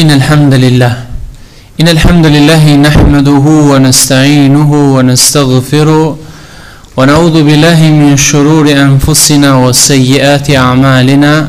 إن الحمد لله إن الحمد لله نحمده ونستعينه ونستغفره ونعوذ بالله من شرور أنفسنا وسيئات أعمالنا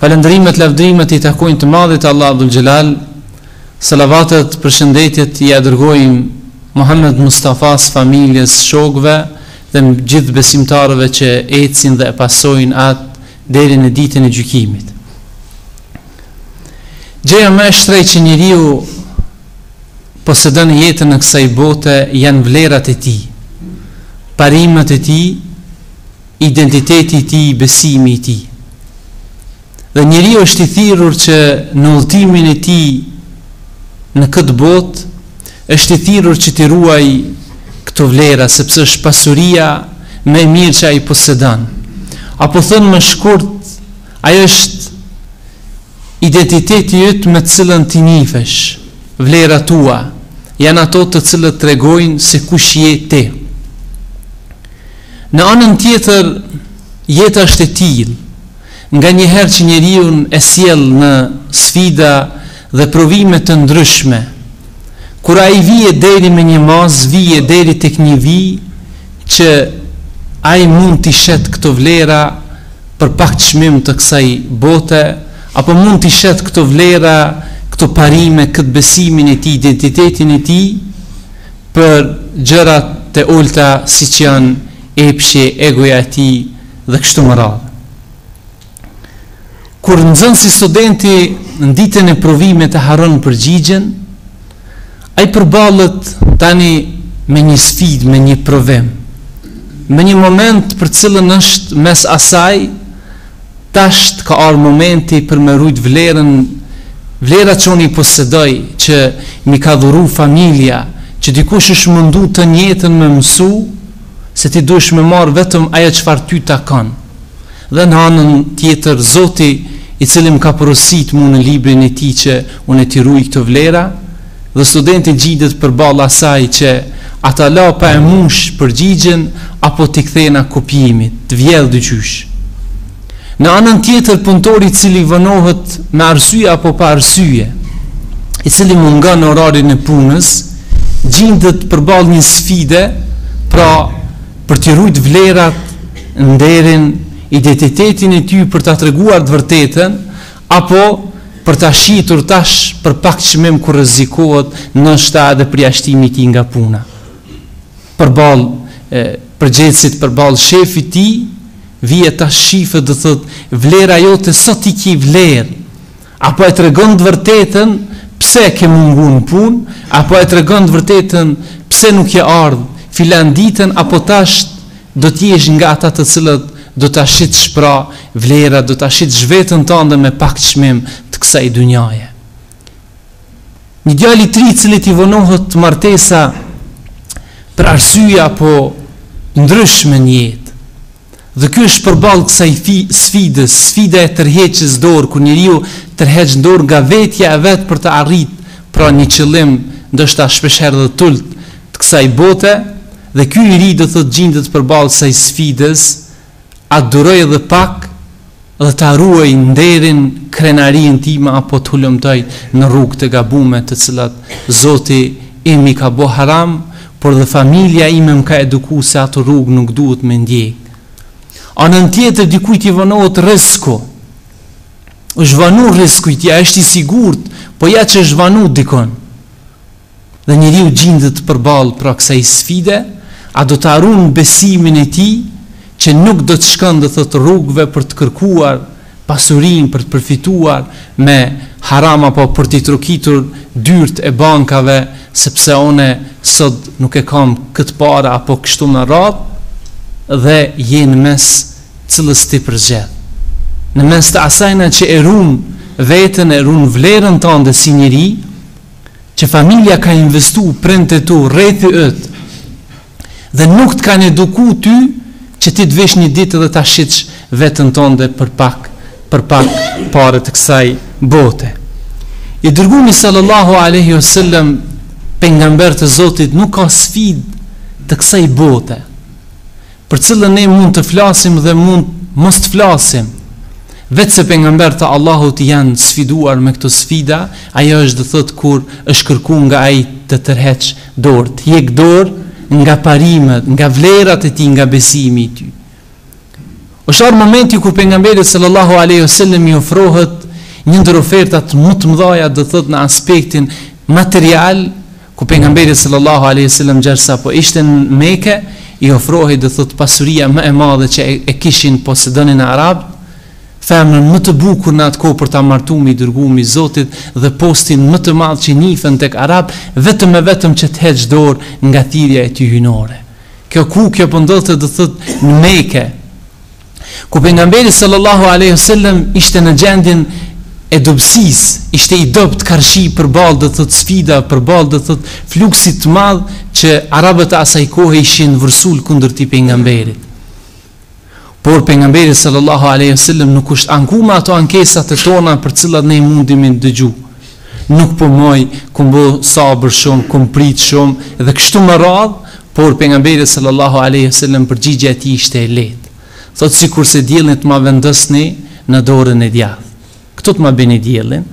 Falënderimet lavdrimet i takojnë të madhit Allah Dhul Xhelal Salavatet përshëndetjet ia dërgojmë Muhammed Mustafasë familjes shokëve dhe gjithë besimtarëve që ecin dhe e pasojnë atë deri në ditën e gjykimit Gjëja më e shtrej që njeriu posedon në jetën e kësaj bote janë vlerat e tij parimet e tij identiteti i tij, besimi i tij. Dhe njeriu është i thirrur që në udhëtimin e tij në këtë botë është i thirrur që t'i ruaj këto vlera sepse është pasuria më e mirë që ai posedon. Apo thënë më shkurt, ajo është identiteti yt me të cilën ti njifesh, vlerat tua, janë ato të cilat tregojnë se kush je ti. Në anën tjetër, jeta është e tillë, nganjëherë që njeriun e sjell në sfida dhe provime të ndryshme. Kur ai vie deri me një masë, vie deri tek një vijë që ai mund t'i shet këto vlera për pak çmim të kësaj bote, apo mund t'i shet këto vlera, këto parime, këtë besimin e tij, identitetin e tij, për gjëra të ulta siç janë epshi, egoja e tij dhe kështu me radhë. Kur nxënësi studenti në ditën e provimit e harron përgjigjen, ai përballet tani me një sfidë, me një provim. Në një moment për cilën është mes asaj Tasht ka ardh momenti për me rujt vlerën vlerat që unë i posedoj që m'i ka dhuru familja që dikush është mundu tën jetën me mësu se ti duhesh me marr vetëm ajo çfar ty takon dhe në anën tjetër zoti i cili më ka porositë mu në librin e tij që unë t'i ruj këto vlera dhe studenti gjindet përball asaj që a ta la pa e mush përgjigjen apo t'i kthena kopjimit, të vjedh diqysh. Në anën tjetër punëtori i cili vonohet me arsye apo pa arsye, i cili mungon n'orarin e punës, gjindet përballë një sfide, pra për t'i rujt vlerat, nderin, identitetin e tij për ta treguar të vërtetën, Apo për ta shitur tash për pak çmim kur rrezikohet ndoshta edhe përjashtimi i tij nga puna. Përballë përgjegjësit, përballë shefit të tij, vie tash shifet, do të thotë, vlera jote sa ti ki vlerë. A po e tregon të vërtetën pse ke mungu në punë? A po e tregon të vërtetën pse nuk je ardhë filan ditën apo tash Do të jesh nga ata të cilët do ta shitsh pra vlerat, do ta shitsh veten tënde me pak çmim të kësaj dynjaje. Një djalë i tri i cili t'i vonohet martesa për arsye apo ndryshme në jetë. Dhe ky është përballë kësaj sfidës, sfida e tërheqjes dorë kur njeriu tërheq dorë nga vetja e vet për të arrit pra një qëllim, ndoshta shpesh herë dhe tult të kësaj bote dhe ky i ri do të gjindet përballë kësaj sfidës a duroj edhe pak dhe ta ruaj nderin krenarin time apo të hulumtoj në rrugë të gabume të cilat zoti im i ka bo haram por dhe familja ime më ka eduku se ato rrugë nuk duhet me ndjek anën tjetër dikujt i vonohet rrisku është vonu rrisku i tij a është i sigurt po ja që është vonu dikon dhe njeriu gjindet përballë pra kësaj sfide, a do ta runë besimin e tij që nuk do të shkon do thotë rrugëve për të kërkuar pasurinë për të përfituar me haram apo për t'i trokitur dyert e bankave sepse unë sot nuk e kam këtë para apo kështu me radhë dhe je në mes cilës ti përzgjedh në mes të asajna që e runë veten e runë vlerën tënde si njeri që familja ka investu prindët e tu, rrethi yt, dhe nuk të kanë eduku ty që ti të vish një ditë dhe ta shitsh vetën tonde për pak, për pak pare të kësaj bote. I dërgumi sallallahu aleyhi sëllem pejgamberët e zotit nuk ka sfid të kësaj bote. për të cilën ne mund të flasim dhe mund mos të flasim, vetëm se pejgamber të Allahut janë sfiduar me këto sfida, ajo është do thotë kur është kërku nga ai të tërheq dorë, të hjek dorë nga parimet, nga vlerat e tij, nga besimi i tij. Osht ai momenti kur pejgamberit sallallahu alejhi ve sellem i ofrohet një ndër ofertat më të mdhaja dhe thëtë në aspektin material, Ku pejgamberi sallallahu alejhi ve sellem gjersa po ishte në Mekë i ofrohej do thotë pasuria më e madhe që e kishin posedonin arabët, femrën më të bukur në atë kohë për ta martu me i dërgumi i Zotit dhe postin më të madh që njifet tek arab vetëm e vetëm që të heq dorë nga thirrja e tij hyjnore. Kjo ku kjo po ndodhte do thotë në Mekë. Ku pejgamberi sallallahu alejhi ve sellem ishte në gjendjen e dobësisë, ishte i dobët karshi përballë do thotë sfida, përballë do thotë fluksit të madh që arabët e asaj kohe ishin vërsul kundër tij pejgamberit. Por pejgamberi sallallahu alejhi ve sellem nuk është anku me ato ankesat tona për të cilat ne mundemi me i dëgju. nuk po moj, kom bo sabër shumë, kom prit shumë dhe kështu me radhë, por pejgamberi sallallahu alejhi ve sellem përgjigja e tij ishte e lehtë, thotë sikurse diellin të ma vendosni në dorën e djathtë, këtu të ma bini diellin,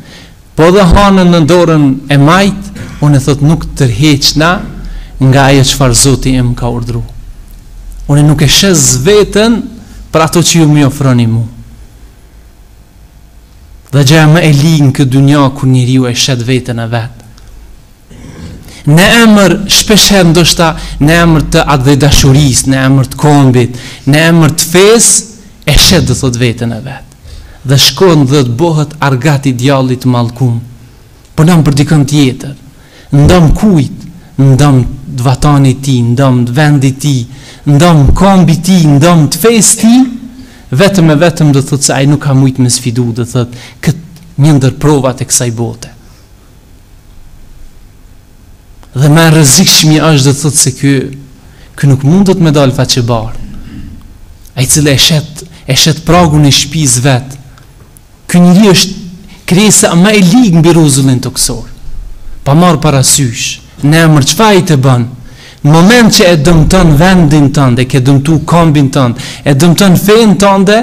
po dhe hanën në dorën e majtë, unë thotë nuk tërheqna nga ajo çfarë Zoti im ka urdhru. Unë nuk e shes veten për ato që ju m'i ofroni mua. Dhe gjaja më e ligë në këtë dynja kur njeriu e shet veten e vet. Në emër shpeshherë ndoshta në emër të atdhedashurisë, në emër të kombit, në emër të fesë e shet do thot veten e vet. Dhe shkon dhe të bohet argat i djallit të mallkum Punon për dikënd tjetër, n'dam kujt, n'dam t'vatanit tij, n'dam vendit tij, n'dam kombit tij, n'dam t'fesë tij, vetëm e vetëm do thotë se ai nuk ka mujt me sfidu, do thotë, këtë një ndër provat e kësaj bote. Dhe ma e rrezikshme është do thotë se ky ky nuk mundet me dal faqebardhë. Ai i cili e shet e shet pragun e shpisë vet, Ky njeri është krijesa më e ligë mbi rruzullin tokësor, pa marrë parasysh në emër çfarë ai t'ban, në moment që e dëmton vendin tënd, e ke dëmtu kombin tënd, e dëmton fenë tënde,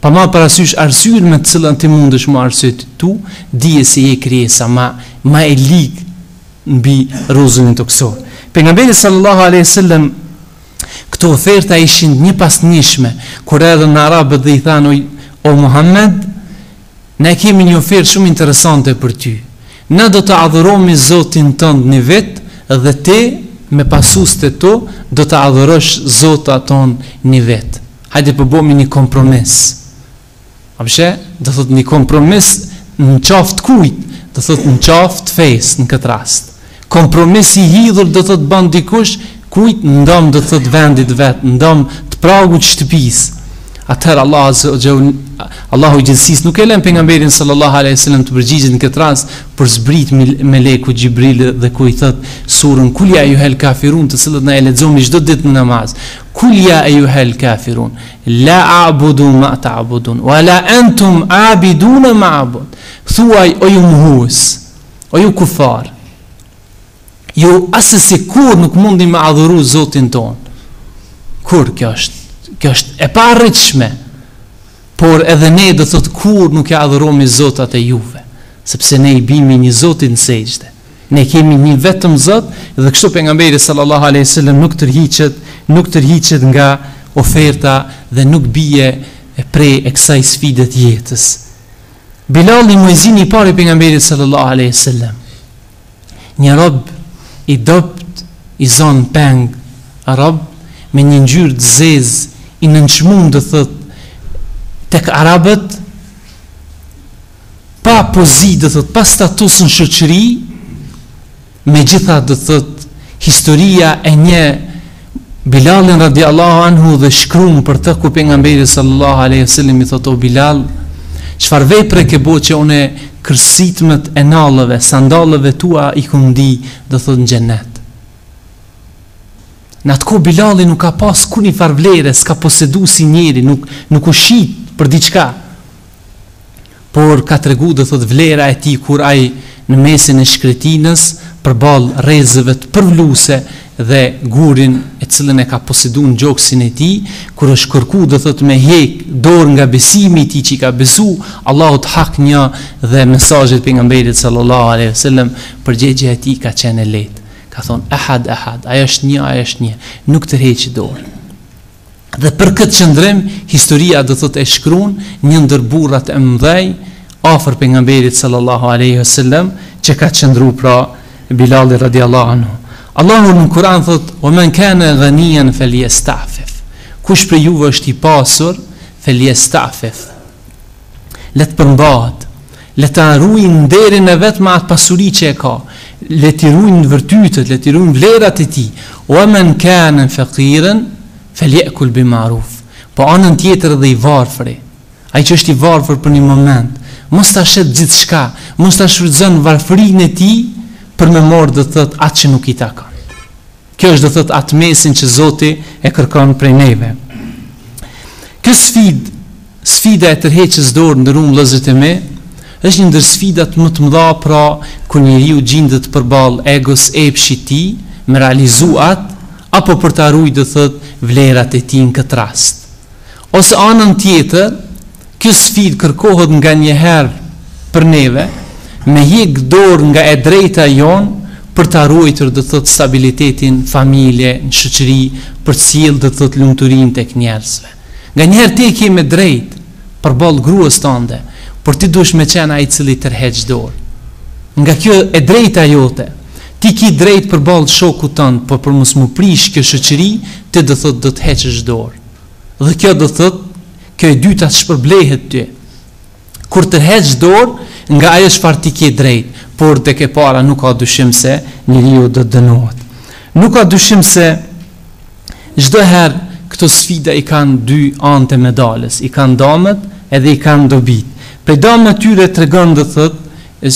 pa marrë parasysh arsyen me të cilën ti mundesh m'u arsyetu, dije se je krijesa ma ma e ligë mbi rruzullin tokësor. Pejgamberi sallallahu alaihi wasallam Këto oferta ishin të njëpasnjishme, kur erdhën arabët dhe i thanë, O Muhammed, ne kemi një ofertë shumë interesante për ty. Ne do të adhuromi Zotin tënd një vit dhe ti me pasuesit tu do të adhurosh zotat tonë një vit. Hajde po bojmi një kompromis. A po sheh, do thot një kompromis në qafë të kujt, do thot në qafë të fesë në këtë rast. Kompromis i hidhur do thot ban dikush kujt n'dam do thot vendit vet, n'dam të pragut shtëpis. Atëherë Allah azze ve xhel, Allahu i gjithësisë nuk e lën pejgamberin sallallahu alaihi wasallam të përgjigjet në këtë rast por zbret meleku Xhibril dhe ku i thot surën kul ja ejuhel kafirun të cilën na e lexojmë çdo ditë në namaz. Kul ja ejuhel kafirun la a'budu ma ta'budun wa la entum a'biduna ma a'bud. Thuaj o ju mohues, o ju kufar, ju asesi kurrë nuk mundi me adhuru Zotin ton. Kurrë kjo është, kjo është e paarritshme, por edhe ne do thot kurrë nuk i adhuromi Zotat e juve, sepse ne i bimi një Zoti n'sexhde. Ne kemi një vetëm Zot dhe kështu pejgamberi sallallahu alejhi dhe selem nuk tërhiqet, nuk tërhiqet nga oferta dhe nuk bie prej e kësaj sfide të jetës. Bilali muezini i parë i pejgamberit sallallahu alejhi dhe selem. Një rob i dopt, i zon peng, rob me një ngjyrë të zezë, i nënçmuar do thot tek arabët, pa pozitë do të thotë pa status në shoqëri megjithatë do të thotë historia e një Bilalin radiallahu anhu dhe shkrun për të ku pengamberi sallallahu aleyhi sallim i thotë o Bilal çfarë vepre ke bo që unë kërsitmet e nalleve sandaleve tua i kam ndi do thotë në xhennet në atë kohë Bilali nuk ka pas kurnjëfar vlere s'ka posedu si njeri nuk, nuk u shit për diçka por ka tregu do thotë vlera e tij kur ai në mesin e shkretinës përballë rrezeve përvluse dhe gurin e cilën e ka posedu në gjoksin e tij kur është kërku do thotë me hjek dorë nga besimi i tij që i ka besu Allahut Zotit një dhe mesazhit pejgamberit sallallahu alejhi ve sellem përgjegjja e tij ka qenë e lehtë ka thonë ahad ahad ai është një ai është një nuk heq dorë Dhe për këtë qëndrim, historia do thotë e shkrun një ndër burrat e mdhej afër pejgamberit sallallahu alaihi wasallam që ka qëndru pra Bilali radiallahu anhu. Allahu në Kur'an thotë: "Wa man kana ghaniyan falyastafif." Kush prej juve është i pasur, falyastafif. le të përmbahet, le ta ruaj nderin e vet me atë pasuri që e ka, le t'i ruaj virtytet, le t'i ruaj vlerat e tij. Wa man kana faqiran falyakul bil ma'ruf. Po anën tjetër dhe i varfëri, ai që është i varfër për një moment, mos ta shet gjithçka, mos ta shfrytëzon varfërinë e tij për me marrë do të thotë atë që nuk i takon. Kjo është do të thotë ajo mesi që Zoti e kërkon prej neve. Kjo sfidë, sfida e tërheqjes dorë nderum vëllezërit e mi, është një ndër sfidat më të mëdha pra kur njeriu gjindet përballë egos epshit tij me realizu atë apo për ta rujt do të thotë vlerat e tij në këtë rast. Ose anën tjetër, kjo sfidë kërkohet nganjëherë për neve, me hjek dorë nga e drejta jonë për ta ruajtur do të thotë stabilitetin familje, në shoqëri, për t'sjellë do të thotë lumturinë tek njerëzve. Nganjëherë ti e ke me drejtë përballë grues tande, por ti duhesh me qenë ai i cili tërheq dorë. Nga kjo e drejta jote, ti ke drejtë përballë shokut tënd, por për mos mu prishë kjo shoqëri, ti do të thotë do të heqësh dorë. Dhe kjo do të thotë, kjo e dyta shpërblehesh ti. Kur të heq dorë nga ajo çfarë ti ke drejtë, por tek e para nuk ka dyshim se njeriu do të dënohet. Nuk ka dyshim se çdo herë këto sfida i kanë dy anë të medalës, i kanë damet edhe i kanë dobitë. Prej dameve tyre tregon do të thotë,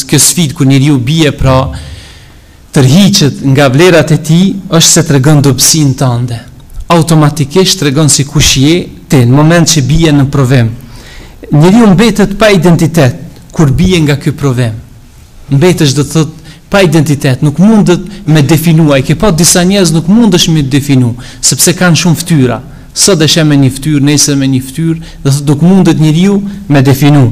kjo sfidë kur njeriu bie pra tërhiqet nga vlerat e tij është se tregon dobësinë tande. Automatikisht tregon se kush je ti në moment që bie në provim. Njeriu mbetet pa identitet kur bie nga ky provim. Mbetesh do të thotë pa identitet, nuk mundet me definu, a i ke pa disa njerëz nuk mundesh me definu, sepse kanë shumë ftyra. Sot e sheh me një ftyrë, nesër me një ftyrë, do të thotë nuk mundet njeriu me definu.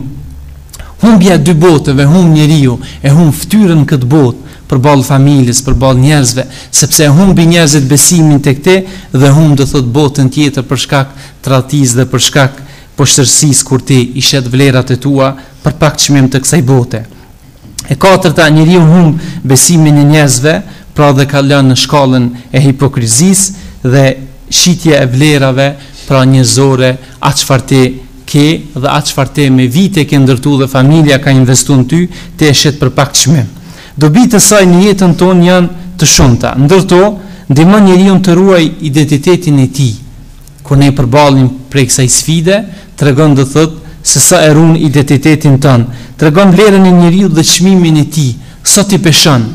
Humbja e dy botëve humb njeriu, e humb fytyrën në këtë botë, përballë familjes, përballë njerëzve, sepse humbin njerëzit besimin tek ti dhe humb do thotë botën tjetër për shkak tradhtisë dhe për shkak poshtërsisë kur ti i shet vlerat e tua për pak çmim të kësaj bote. E katërta, njeriu humb besimin e njerëzve, pra dhe kalon në shkallën e hipokrizisë dhe shitjes e vlerave pra njerëzore, atë çfarë ti ke dhe atë çfarë ti me vite ke ndërtu dhe familja ka investu në ty ti e shet për pak çmim dobitë e saj në jetën tonë janë të shumta ndër to ndihmon njeriun të ruajë identitetin e tij kur ne përballim prej kësaj sfide tregon do thot se sa e run identitetin tënd tregon vlerën e njeriut dhe çmimin e tij sa ti peshon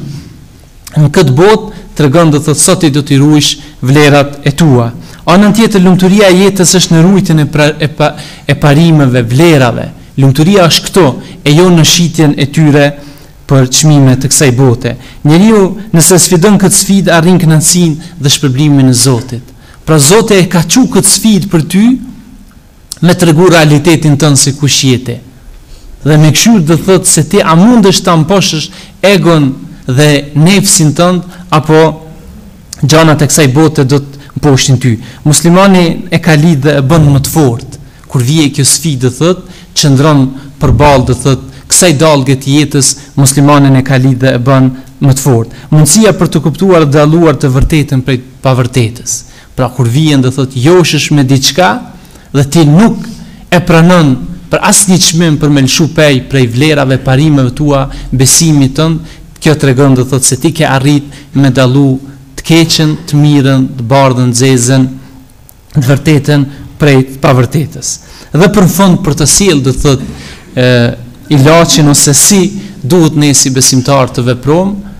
në këtë botë tregon do të thotë sa ti do t'i ruajsh vlerat e tua. Anën tjetër lumturia e jetës është në ruajtjen e pra, e, pa, e parimeve, vlerave. Lumturia është këto e jo në shitjen e tyre për çmime të kësaj bote. Njeriu nëse sfidon këtë sfidë arrin kënaqësinë dhe shpërblimin e Zotit. Pra Zoti e ka çu këtë sfidë për ty, me tregu realitetin tënd se kush je ti dhe me kqyr do të thotë se ti a mundesh ta mposhësh egon dhe nefsin tënd apo gjanat e kësaj bote do të mposhtin ty muslimanin e kalit dhe e bën më të fortë kur vjen kjo sfidë do të thotë qëndron përballë do të thotë kësaj dallge të jetës muslimanin e kalit dhe e bën më të fortë mundësia për të kuptuar dhe dalluar të vërtetën prej të pavërtetës Pra kur vjen do thotë joshesh me diçka dhe ti nuk e pranon për asnjë çmim për me lëshu pej prej vlerave parimeve tua besimit tënd kjo tregon do thotë se ti ke arrit me dallu të keqen të mirën të bardhën të zezën të vërtetën prej të pavërtetës dhe për fund për të sjellë do thotë ilaçin ose si duhet ne si besimtar të veprojmë,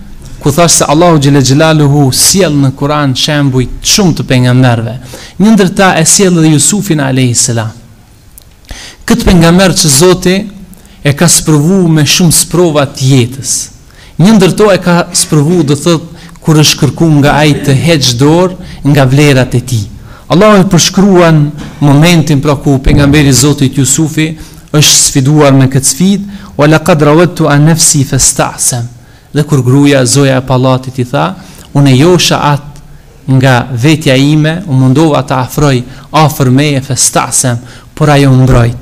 ku thash se Allahu xhele xhelaluhu sjell në Kur'an shembuj shumë të pejgamberëve. Një ndër ta e sjell edhe Jusufin alejhi selam. Këtë pejgamber që Zoti e ka sprovu me shumë sprova të jetës, Një ndër to e ka sprovu do të thotë kur është kërku nga ai të heqë dorë nga vlerat e tij. Allahu e përshkruan momentin pra ku pejgamberi i Zotit Jusufi është sfiduar me këtë sfidë, "Wa laqad rawadtu an nafsi fasta'sam." Dhe kur gruaja, zoja e pallatit i tha, "Unë e josha atë nga vetja ime, u mundova ta afroj afër meje fasta'sam, por ai u mbrojt."